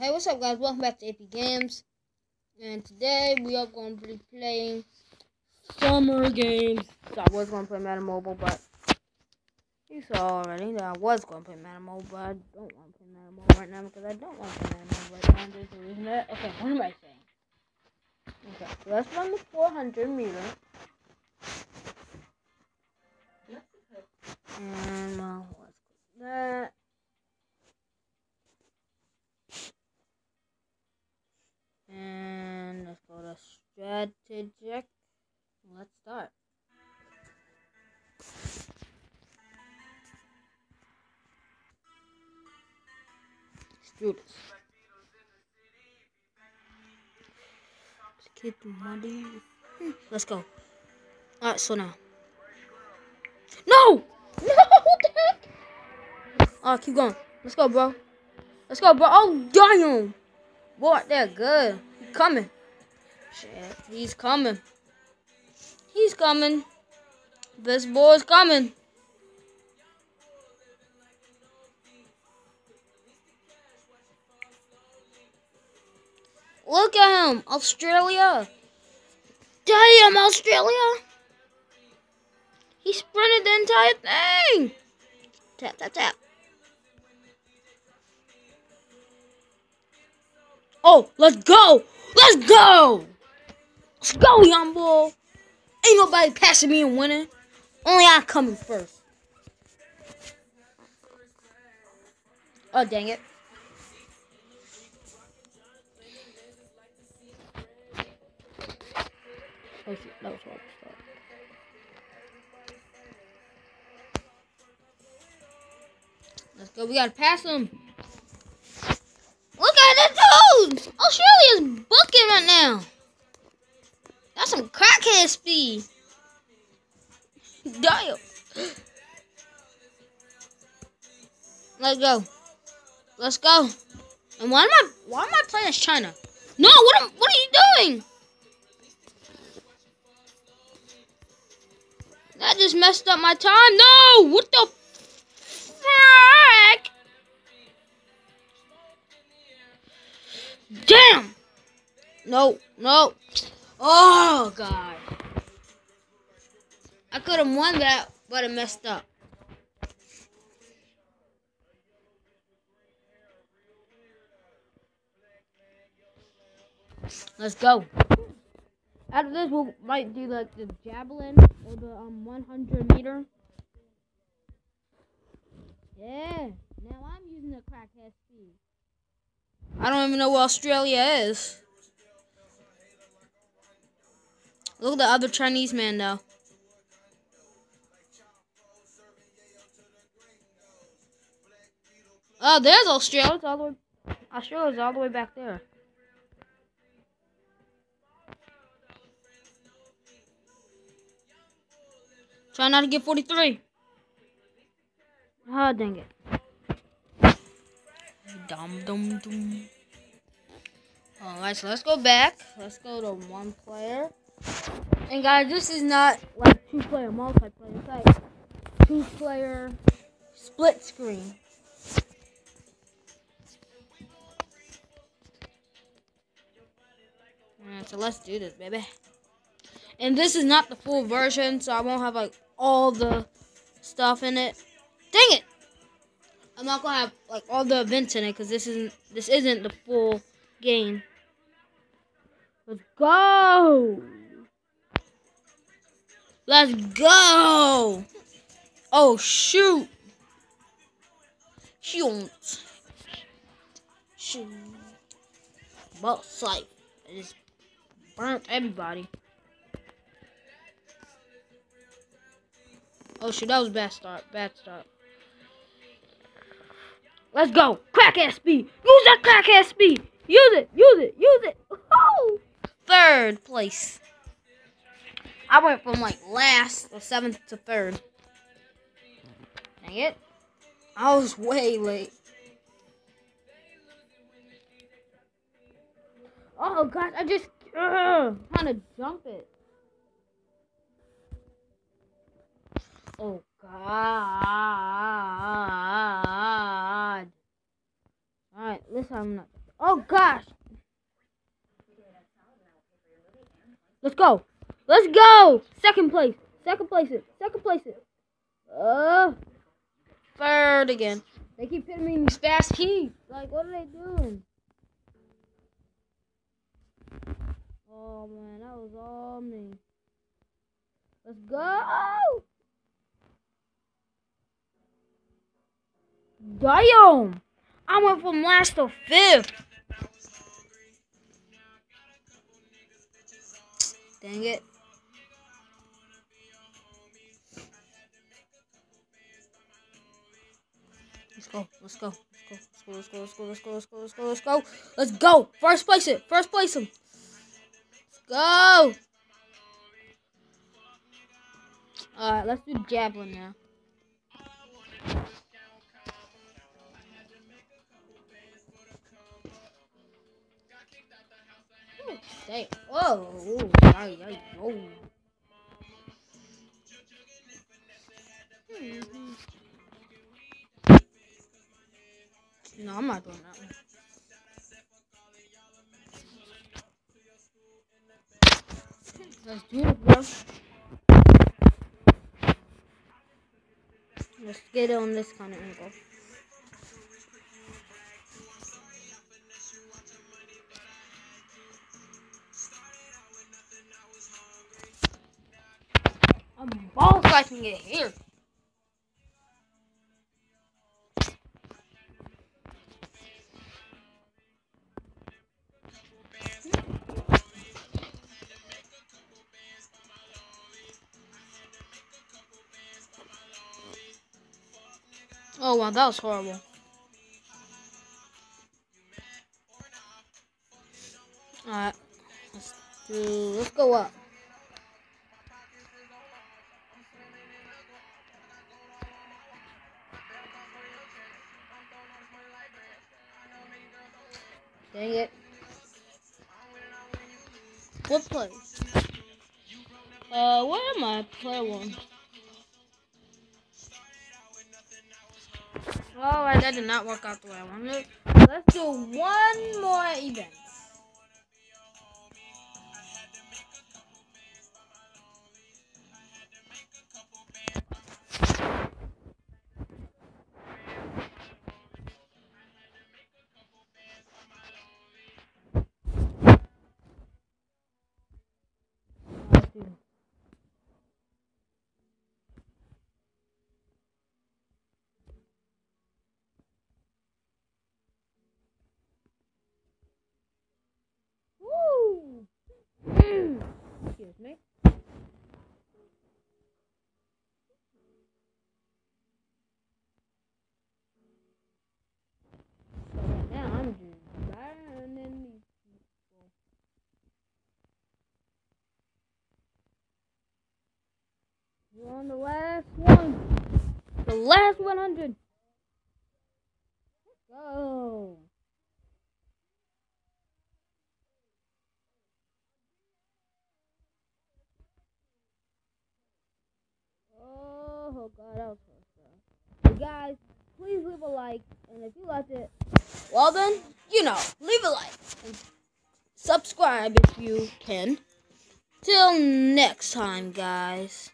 Hey, what's up, guys? Welcome back to AP Games. And today we are going to be playing summer games. So I was going to play Madden Mobile, but you saw already that I was going to play Madden Mobile, but I don't want to play Madden Mobile right now because I don't want to play Madden Mobile right now. There's a reason that. Okay, what am I saying? Okay, so let's run the 400 meter. And uh, let's go that. Let's start. Let's. Hmm, Let's go. Alright, so now. No! No! What the heck? Alright, keep going. Let's go, bro. Let's go, bro. Oh, damn! Boy, they're good. Coming. Shit, he's coming. He's coming. This boy's coming. Look at him, Australia. Damn, Australia. He sprinted the entire thing. Tap, tap, tap. Oh, let's go! Let's go! Let's go, young boy! Ain't nobody passing me and winning. Only I coming first. Oh, dang it. Oh, shit. That was hard. Let's go. We gotta pass him. Look at that dude! Australia's booking right now. That's some crackhead speed. Damn. Let's go. Let's go. And why am I why am I playing as China? No, what am, what are you doing? That just messed up my time. No! What the frick? Damn! No, no. Oh, God. I could have won that, but I messed up. Let's go. After this, we might do like the javelin or the um 100 meter. Yeah. Now I'm using the crackhead speed. I don't even know where Australia is. Look at the other Chinese man though. Oh, there's Australia. It's all the way. Australia's all the way back there. Try not to get 43. Oh, dang it. Dum dum dum. Alright, so let's go back. Let's go to one player. And guys, this is not like two player multiplayer. It's like two player split screen. So let's do this, baby. And this is not the full version, so I won't have like all the stuff in it. Dang it! I'm not gonna have like all the events in it because this isn't this isn't the full game. Let's go! Let's go! Oh shoot! Shoot! Shoot! Well, sight. I just burnt everybody. Oh shoot, that was bad start. Bad start. Let's go. Crack ass speed. Use that crack ass speed. Use it. Use it. Use it. Oh! Third place. I went from like last or seventh to third. Dang it. I was way late. Oh god, I just uh, trying to jump it. Oh God. Alright, listen, I'm not. Oh gosh. Let's go. Let's go. Second place. Second place it. Second place it. Uh, third again. They keep hitting me in these fast keys. Like, what are they doing? Oh man, that was all me. Let's go. Damn. I went from last to fifth. Dang it. Let's go. Let's go. Let's go. Let's go. Let's go. Let's go. Let's go. Let's go. Let's go. First place it. First place him. Let's go. All right. Let's do javelin now. Stay. Whoa. Whoa. Hmm. No, I'm not doing that. Let's do it, bro. Let's get it on this kind of angle. I'm ball so I can get here. Oh wow, that was horrible. Alright. Let's let's go up. Dang it. What place? Uh, where am I? Player one. Oh, Alright, that did not work out the way I wanted. Let's do one more event. We're on the last one. The last 100. Let's go. Oh, oh god, that was so So guys, please leave a like, and if you liked it, well then, you know, leave a like and subscribe if you can. Till next time, guys.